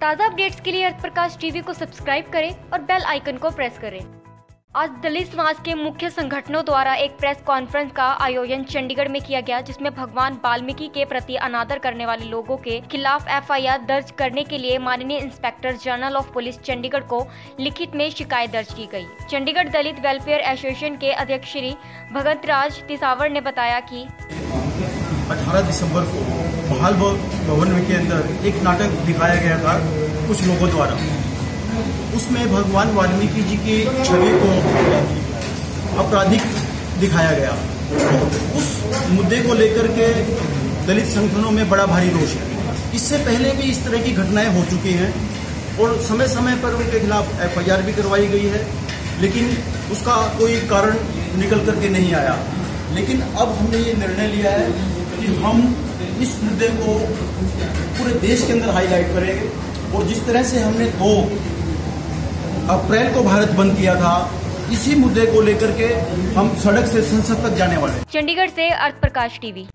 ताज़ा अपडेट्स के लिए अर्थ प्रकाश टीवी को सब्सक्राइब करें और बेल आइकन को प्रेस करें आज दलित समाज के मुख्य संगठनों द्वारा एक प्रेस कॉन्फ्रेंस का आयोजन चंडीगढ़ में किया गया, जिसमें भगवान वाल्मीकि के प्रति अनादर करने वाले लोगों के खिलाफ एफआईआर दर्ज करने के लिए माननीय inspector general of police Chandigarh को लिखित में शिकायत दर्ज की गई। चंडीगढ़ दलित वेलफेयर एसोसिएशन के अध्यक्ष श्री भगत राज तिसावर ने बताया की अठारह दिसंबर को बहाल भवन के अंदर एक नाटक दिखाया गया था कुछ लोगों द्वारा। उसमें भगवान वाल्मीकि जी की छवि को आपराधिक दिखाया गया। तो उस मुद्दे को लेकर के दलित संगठनों में बड़ा भारी रोष है। इससे पहले भी इस तरह की घटनाएँ हो चुकी हैं और समय समय पर उनके खिलाफ एफआईआर भी करवाई गई है, लेकिन उसका कोई कारण निकल करके नहीं आया। लेकिन अब हमने ये निर्णय लिया है हम इस मुद्दे को पूरे देश के अंदर हाईलाइट करेंगे। और जिस तरह से हमने दो अप्रैल को भारत बंद किया था, इसी मुद्दे को लेकर के हम सड़क से संसद तक जाने वाले चंडीगढ़ से अर्थ प्रकाश टीवी।